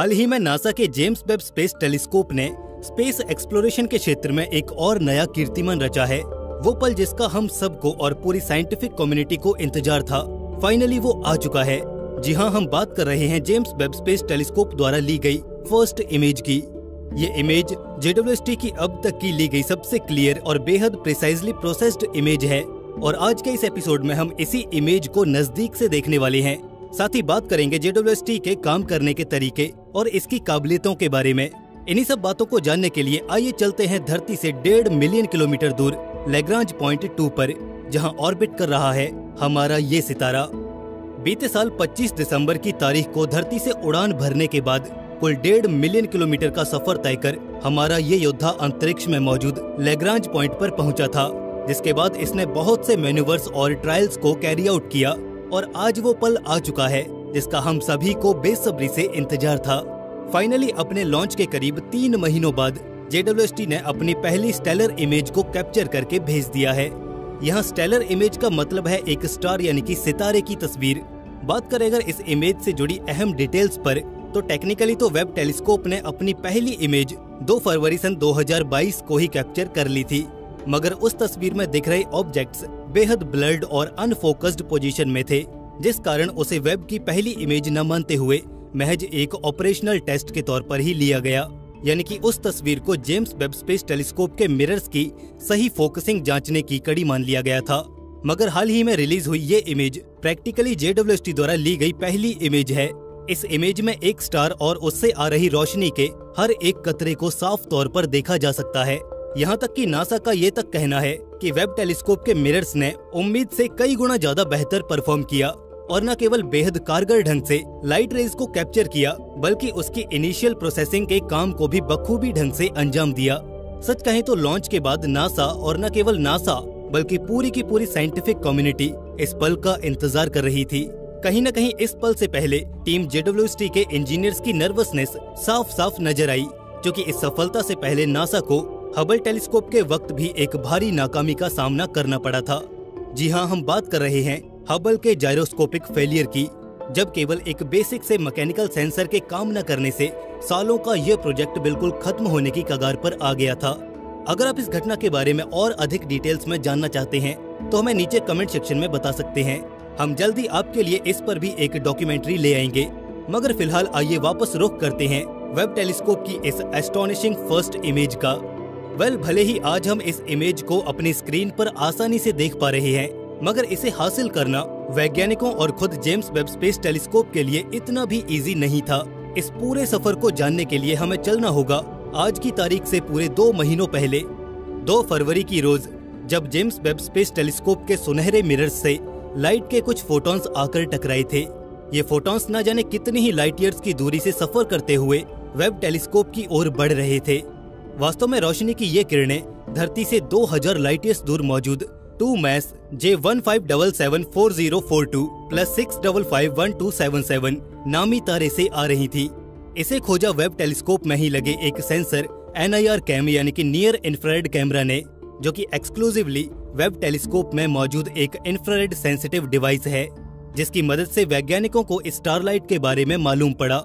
हाल ही में नासा के James Webb space telescope ने स्पेस एक्सप्लोरेशन के क्षेत्र में एक और नया कीर्तिमान रचा है। वो पल जिसका हम सबको और पूरी साइंटिफिक कम्युनिटी को इंतज़ार था, फाइनली वो आ चुका है। जी हाँ हम बात कर रहे हैं जेम्स वेब स्पेस टेलीस्कोप द्वारा ली गई फ़र्स्ट इमेज की। ये इमेज जेडब्ल्यू की अब तक की ली गई सबसे क्लियर और बेहद प्रिसाइजली प्रोसेस्ड इमेज है। और आज के इस एपिसोड में हम इसी इमेज को नज़दीक से देखने वाले हैं। साथ ही बात करेंगे जेडब्ल्यू के काम करने के तरीके और इसकी काबिलियतों के बारे में। इन्हीं सब बातों को जानने के लिए आइए चलते हैं धरती से डेढ़ मिलियन किलोमीटर दूर लेग्रांज पॉइंट टू पर, जहाँ ऑर्बिट कर रहा है हमारा ये सितारा। बीते साल 25 दिसंबर की तारीख को धरती से उड़ान भरने के बाद कुल डेढ़ मिलियन किलोमीटर का सफ़र तय कर हमारा ये योद्धा अंतरिक्ष में मौजूद लेग्रांज पॉइंट पर पहुँचा था, जिसके बाद इसने बहुत से मेन्यूवर्स और ट्रायल्स को कैरी आउट किया। और आज वो पल आ चुका है, जिसका हम सभी को बेसब्री से इंतज़ार था। फाइनली अपने लॉन्च के करीब तीन महीनों बाद जेडब्ल्यू ने अपनी पहली स्टेलर इमेज को कैप्चर करके भेज दिया है। यहाँ स्टेलर इमेज का मतलब है एक स्टार यानी कि सितारे की तस्वीर। बात करें अगर इस इमेज से जुड़ी अहम डिटेल्स पर तो टेक्निकली तो वेब टेलीस्कोप ने अपनी पहली इमेज 2 फरवरी सन 2022 को ही कैप्चर कर ली थी। मगर उस तस्वीर में दिख रहे ऑब्जेक्ट्स बेहद ब्लर्ड और अनफोकस्ड पोजीशन में थे, जिस कारण उसे वेब की पहली इमेज न मानते हुए महज एक ऑपरेशनल टेस्ट के तौर पर ही लिया गया। यानी कि उस तस्वीर को जेम्स वेब स्पेस टेलीस्कोप के मिरर्स की सही फोकसिंग जांचने की कड़ी मान लिया गया था। मगर हाल ही में रिलीज़ हुई ये इमेज प्रैक्टिकली जेडब्ल्यू द्वारा ली गई पहली इमेज है। इस इमेज में एक स्टार और उससे आ रही रोशनी के हर एक कतरे को साफ़ तौर पर देखा जा सकता है। यहाँ तक कि नासा का ये तक कहना है कि वेब टेलीस्कोप के मिरर्स ने उम्मीद से कई गुना ज़्यादा बेहतर परफॉर्म किया और न केवल बेहद कारगर ढंग से लाइट रेज को कैप्चर किया, बल्कि उसकी इनिशियल प्रोसेसिंग के काम को भी बखूबी ढंग से अंजाम दिया। सच कहें तो लॉन्च के बाद नासा और न केवल नासा, बल्कि पूरी की पूरी साइंटिफिक कम्युनिटी इस पल का इंतज़ार कर रही थी। कहीं न कहीं इस पल से पहले टीम जेडब्ल्यू के इंजीनियर्स की नर्वसनेस साफ़ साफ़ नज़र आई, जो कि इस सफलता से पहले नासा को हबल टेलीस्कोप के वक्त भी एक भारी नाकामी का सामना करना पड़ा था। जी हाँ हम बात कर रहे हैं हबल के जायरोस्कोपिक फेलियर की, जब केवल एक बेसिक से मैकेनिकल सेंसर के काम न करने से सालों का यह प्रोजेक्ट बिल्कुल खत्म होने की कगार पर आ गया था। अगर आप इस घटना के बारे में और अधिक डिटेल्स में जानना चाहते हैं तो हमें नीचे कमेंट सेक्शन में बता सकते हैं। हम जल्दी आपके लिए इस पर भी एक डॉक्यूमेंट्री ले आएँगे। मगर फ़िलहाल आइए वापस रुख करते हैं वेब टेलीस्कोप की इस एस्टोनिशिंग फ़र्स्ट इमेज का। वेल भले ही आज हम इस इमेज को अपनी स्क्रीन पर आसानी से देख पा रहे हैं, मगर इसे हासिल करना वैज्ञानिकों और खुद जेम्स वेब स्पेस टेलीस्कोप के लिए इतना भी इजी नहीं था। इस पूरे सफ़र को जानने के लिए हमें चलना होगा। आज की तारीख से पूरे दो महीनों पहले, दो फरवरी की रोज, जब जेम्स वेब स्पेस टेलीस्कोप के सुनहरे मिरर्स से लाइट के कुछ फोटॉन्स आकर टकराए थे। ये फोटॉन्स न जाने कितनी ही लाइट ईयर्स की दूरी से सफ़र करते हुए वेब टेलीस्कोप की ओर बढ़ रहे थे। वास्तव में रोशनी की ये किरणें धरती से 2000 लाइट ईयर्स दूर मौजूद। Two MASS, J one five double seven four zero four two, plus six double five one two seven seven नामी तारे से आ रही थी। इसे खोजा वेब टेलीस्कोप में ही लगे एक sensor N I R cam यानी कि नियर इंफ्रारेड कैमरा ने, जो कि एक्सक्लूसिवली वेब टेलीस्कोप में मौजूद एक इंफ्रारेड सेंसिटिव डिवाइस है, जिसकी मदद से वैज्ञानिकों को स्टारलाइट के बारे में मालूम पड़ा।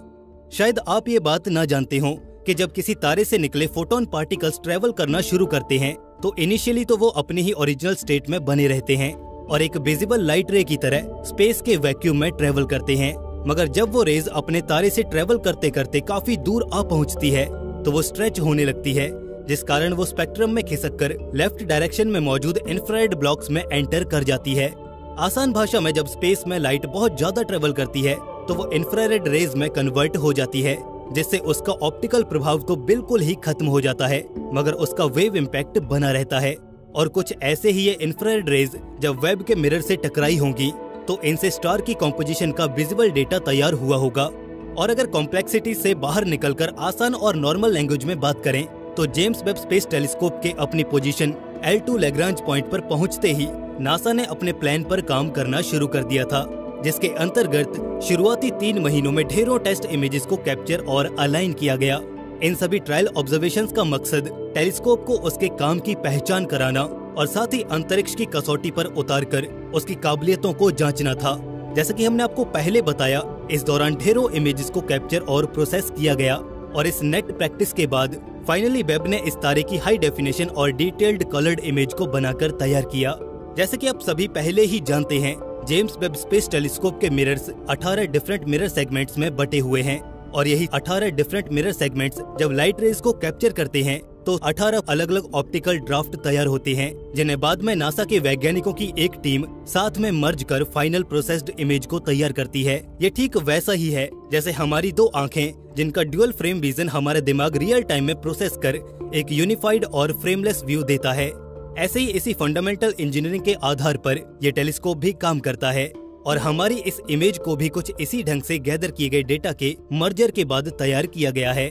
शायद आप ये बात न जानते हो कि जब किसी तारे से निकले फोटोन पार्टिकल्स ट्रेवल करना शुरू करते हैं तो इनिशियली तो वो अपने ही ओरिजिनल स्टेट में बने रहते हैं और एक विजिबल लाइट रे की तरह स्पेस के वैक्यूम में ट्रेवल करते हैं। मगर जब वो रेज अपने तारे से ट्रेवल करते करते काफ़ी दूर आ पहुँचती है तो वो स्ट्रेच होने लगती है, जिस कारण वो स्पेक्ट्रम में खिसक कर लेफ़्ट डायरेक्शन में मौजूद इंफ्रारेड ब्लॉक्स में एंटर कर जाती है। आसान भाषा में जब स्पेस में लाइट बहुत ज़्यादा ट्रेवल करती है तो वो इंफ्रारेड रेज में कन्वर्ट हो जाती है। जिससे उसका ऑप्टिकल प्रभाव तो बिल्कुल ही खत्म हो जाता है, मगर उसका वेव इम्पैक्ट बना रहता है। और कुछ ऐसे ही ये इंफ्रारेड रेज जब वेब के मिरर से टकराई होंगी तो इनसे स्टार की कॉम्पोजिशन का विजिबल डेटा तैयार हुआ होगा। और अगर कॉम्प्लेक्सिटी से बाहर निकलकर आसान और नॉर्मल लैंग्वेज में बात करें तो जेम्स वेब स्पेस टेलीस्कोप के अपनी पोजीशन L2 लेग्रांज पॉइंट पर पहुँचते ही नासा ने अपने प्लान पर काम करना शुरू कर दिया था। जिसके अंतर्गत शुरुआती तीन महीनों में ढेरों टेस्ट इमेजेस को कैप्चर और अलाइन किया गया। इन सभी ट्रायल ऑब्जर्वेशंस का मकसद टेलीस्कोप को उसके काम की पहचान कराना और साथ ही अंतरिक्ष की कसौटी पर उतारकर उसकी काबिलियतों को जांचना था। जैसा कि हमने आपको पहले बताया, इस दौरान ढेरों इमेजेस को कैप्चर और प्रोसेस किया गया और इस नेट प्रैक्टिस के बाद फाइनली वेब ने इस तारे की हाई डेफिनेशन और डिटेल्ड कलर्ड इमेज को बनाकर तैयार किया। जैसे कि आप सभी पहले ही जानते हैं जेम्स वेब स्पेस टेलीस्कोप के मिरर्स 18 डिफरेंट मिरर सेगमेंट्स में बटे हुए हैं और यही 18 डिफरेंट मिरर सेगमेंट्स जब लाइट रेज को कैप्चर करते हैं तो 18 अलग अलग ऑप्टिकल ड्राफ्ट तैयार होते हैं, जिन्हें बाद में नासा के वैज्ञानिकों की एक टीम साथ में मर्ज कर फाइनल प्रोसेस्ड इमेज को तैयार करती है। ये ठीक वैसा ही है जैसे हमारी दो आँखें, जिनका ड्यूअल फ्रेम विजन हमारे दिमाग रियल टाइम में प्रोसेस कर एक यूनिफाइड और फ्रेमलेस व्यू देता है। ऐसे ही इसी फंडामेंटल इंजीनियरिंग के आधार पर यह टेलीस्कोप भी काम करता है और हमारी इस इमेज को भी कुछ इसी ढंग से गैदर किए गए डेटा के मर्जर के बाद तैयार किया गया है।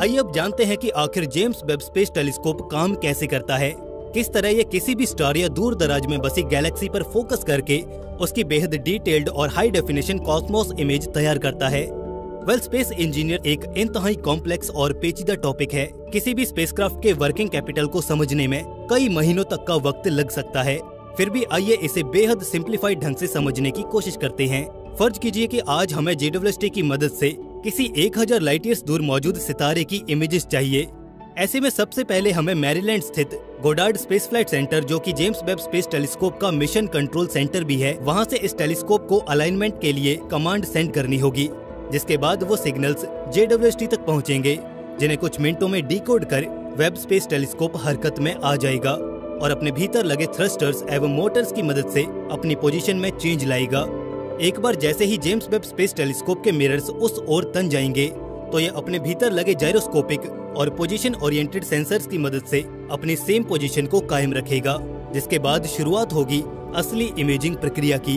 आइए अब जानते हैं कि आखिर जेम्स वेब स्पेस टेलीस्कोप काम कैसे करता है। किस तरह ये किसी भी स्टार या दूर दराज में बसी गैलेक्सी पर फोकस करके उसकी बेहद डिटेल्ड और हाई डेफिनेशन कॉस्मोस इमेज तैयार करता है। वेल स्पेस इंजीनियर एक इंतहाई कॉम्प्लेक्स और पेचीदा टॉपिक है। किसी भी स्पेसक्राफ्ट के वर्किंग कैपिटल को समझने में कई महीनों तक का वक्त लग सकता है। फिर भी आइए इसे बेहद सिंप्लीफाइड ढंग से समझने की कोशिश करते हैं। फ़र्ज़ कीजिए कि आज हमें जेडब्ल्यूएसटी की मदद से किसी 1000 लाइट ईयर्स दूर मौजूद सितारे की इमेजेस चाहिए। ऐसे में सबसे पहले हमें मैरीलैंड स्थित गोडार्ड स्पेस फ़्लाइट सेंटर जो कि जेम्स वेब स्पेस टेलीस्कोप का मिशन कंट्रोल सेंटर भी है, वहाँ से इस टेलीस्कोप को अलाइनमेंट के लिए कमांड सेंड करनी होगी। जिसके बाद वो सिग्नल्स जेडब्ल्यूएसटी तक पहुँचेंगे, जिन्हें कुछ मिनटों में डिकोड कर वेब स्पेस टेलीस्कोप हरकत में आ जाएगा और अपने भीतर लगे थ्रस्टर्स एवं मोटर्स की मदद से अपनी पोजीशन में चेंज लाएगा। एक बार जैसे ही जेम्स वेब स्पेस टेलीस्कोप के मिरर्स उस ओर तन जाएँगे तो ये अपने भीतर लगे जायरोस्कोपिक और पोजीशन ओरिएंटेड सेंसर्स की मदद से अपनी सेम पोजीशन को कायम रखेगा, जिसके बाद शुरुआत होगी असली इमेजिंग प्रक्रिया की।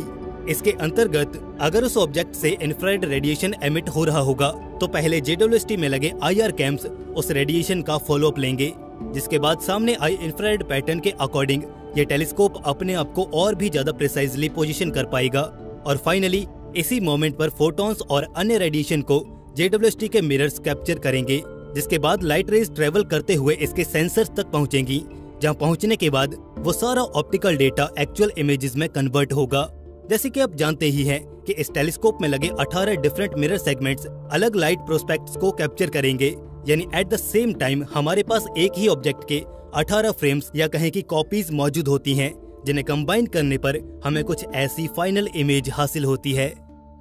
इसके अंतर्गत, अगर उस ऑब्जेक्ट से इंफ्रारेड रेडिएशन एमिट हो रहा होगा तो पहले जेडब्ल्यूएसटी में लगे आईआर कैम्प्स उस रेडिएशन का फॉलोअप लेंगे, जिसके बाद सामने आई इंफ्रारेड पैटर्न के अकॉर्डिंग ये टेलीस्कोप अपने आप को और भी ज़्यादा प्रिसाइजली पोजीशन कर पाएगा। और फाइनली इसी मोमेंट पर फोटॉन्स और अन्य रेडिएशन को जेडब्ल्यूएसटी के मिरर्स कैप्चर करेंगे, जिसके बाद लाइट रेज ट्रेवल करते हुए इसके सेंसर्स तक पहुंचेंगी, जहाँ पहुँचने के बाद वो सारा ऑप्टिकल डेटा एक्चुअल इमेजेस में कन्वर्ट होगा। जैसे कि आप जानते ही हैं कि इस टेलीस्कोप में लगे 18 डिफरेंट मिरर सेगमेंट्स अलग लाइट प्रोस्पेक्ट्स को कैप्चर करेंगे। यानी एट द सेम टाइम हमारे पास एक ही ऑब्जेक्ट के 18 फ्रेम्स या कहें कि कॉपीज मौजूद होती हैं, जिन्हें कंबाइन करने पर हमें कुछ ऐसी फाइनल इमेज हासिल होती है।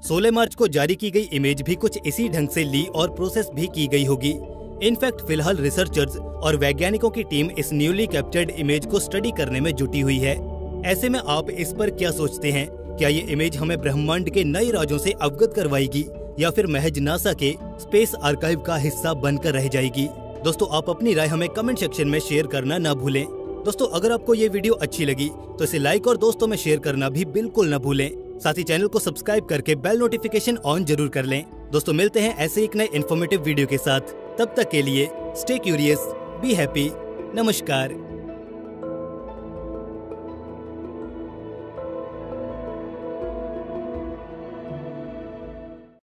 16 मार्च को जारी की गई इमेज भी कुछ इसी ढंग से ली और प्रोसेस भी की गई होगी। इनफैक्ट फ़िलहाल रिसर्चर्स और वैज्ञानिकों की टीम इस न्यूली कैप्चर्ड इमेज को स्टडी करने में जुटी हुई है। ऐसे में आप इस पर क्या सोचते हैं? क्या ये इमेज हमें ब्रह्मांड के नए राज्यों से अवगत करवाएगी, या फिर महज नासा के स्पेस आर्काइव का हिस्सा बनकर रह जाएगी? दोस्तों, आप अपनी राय हमें कमेंट सेक्शन में शेयर करना न भूलें। दोस्तों, अगर आपको ये वीडियो अच्छी लगी तो इसे लाइक और दोस्तों में शेयर करना भी बिल्कुल न भूलें। साथ ही चैनल को सब्सक्राइब करके बेल नोटिफिकेशन ऑन ज़रूर कर लें। दोस्तों, मिलते हैं ऐसे एक नए इन्फॉर्मेटिव वीडियो के साथ। तब तक के लिए स्टे क्यूरियस बी हैप्पी नमस्कार।